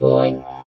Boy.